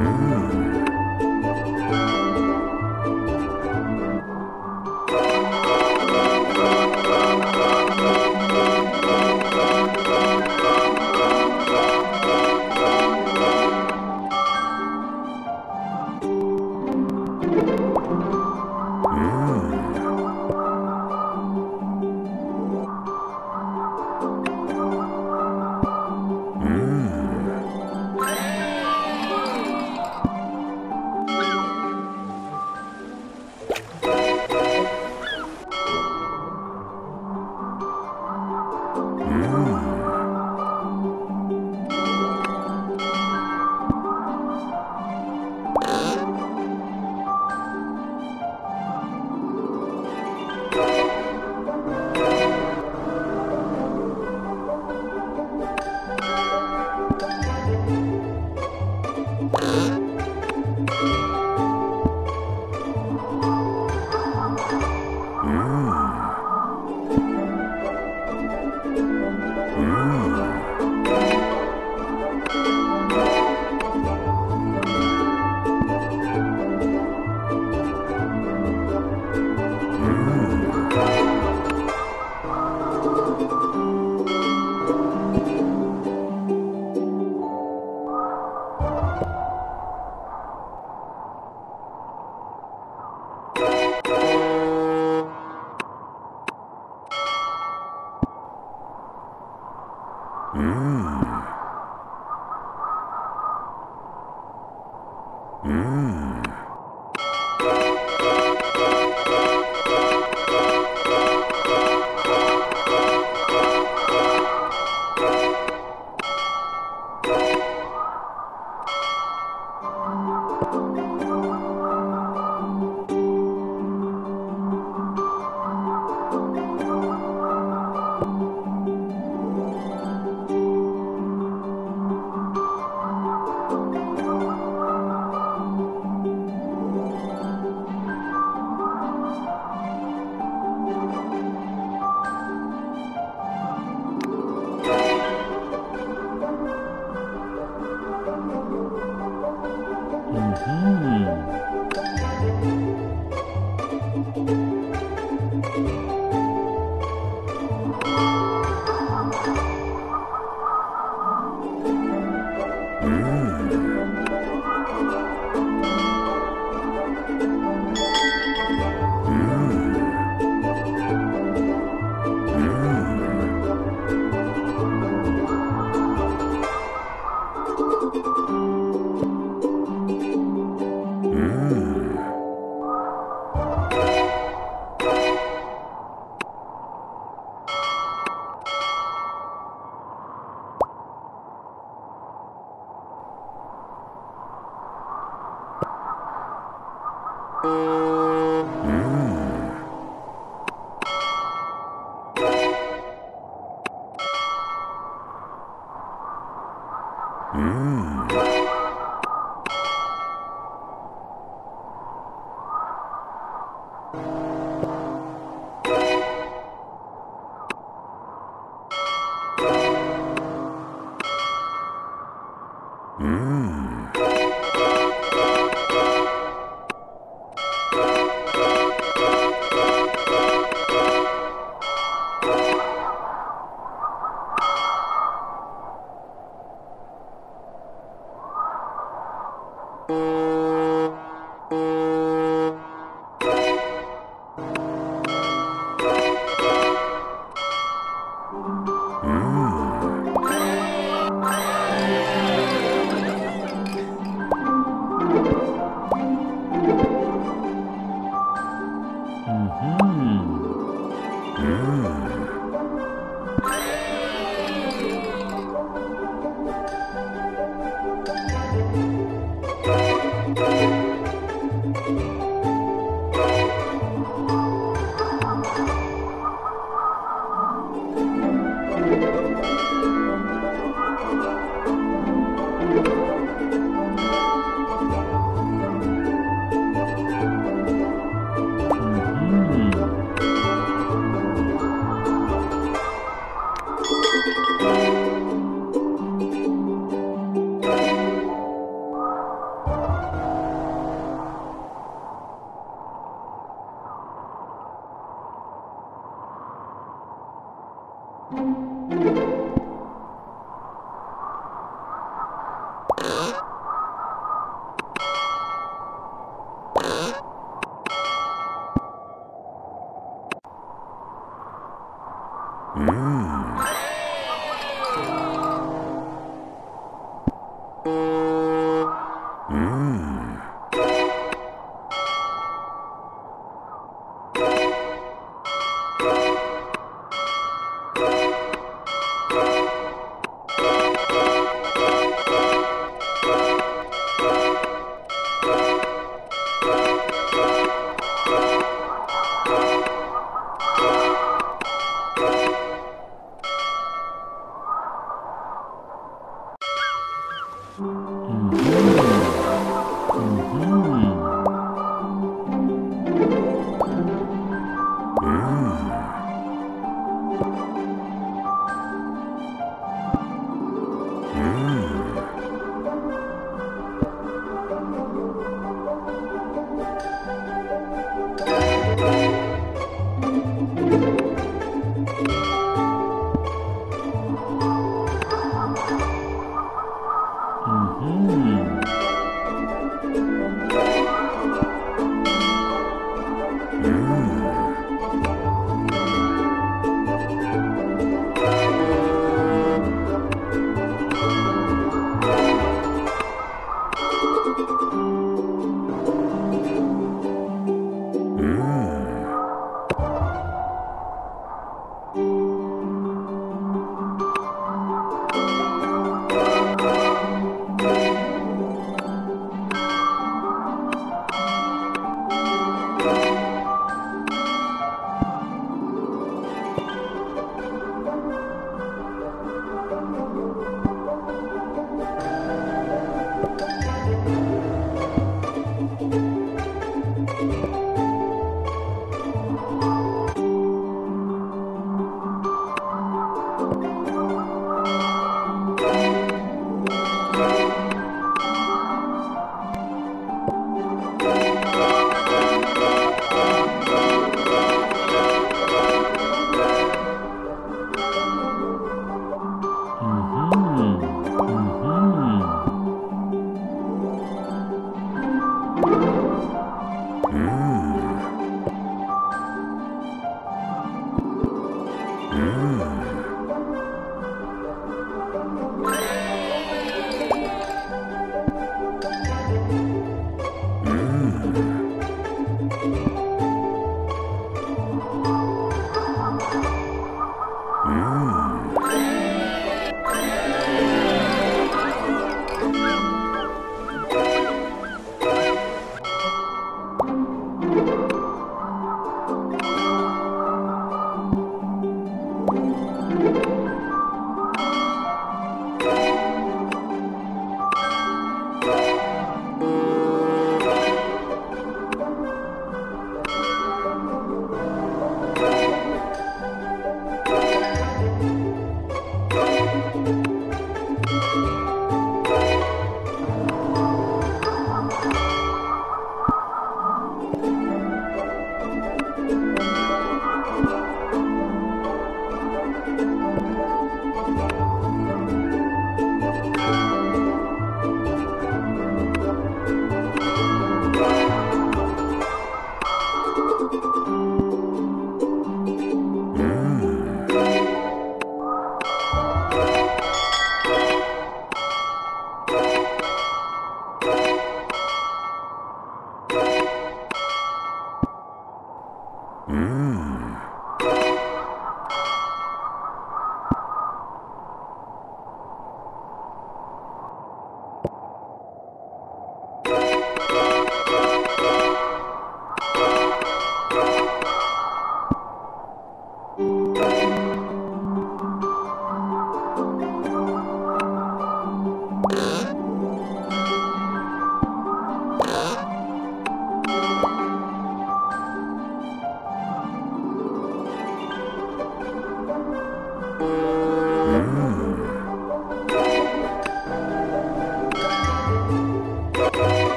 Mm-hmm.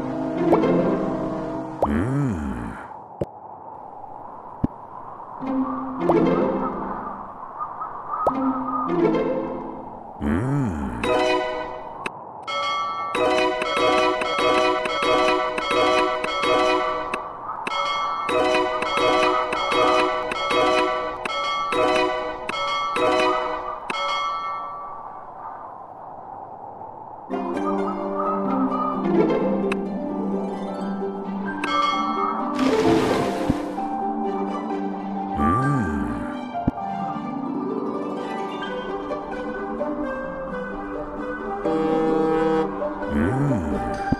you you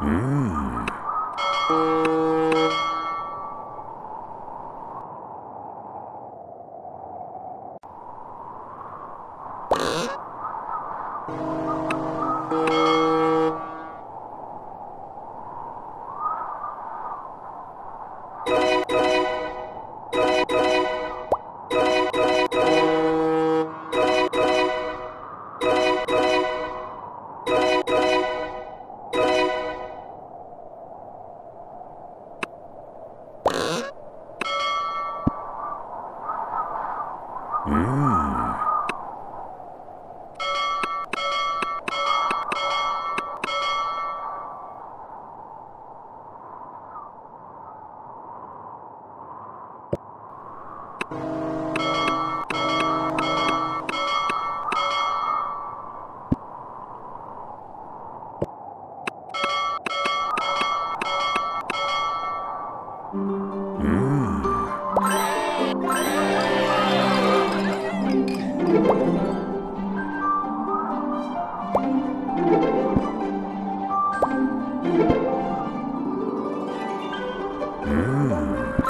Mm. Mm. Mm.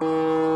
嗯。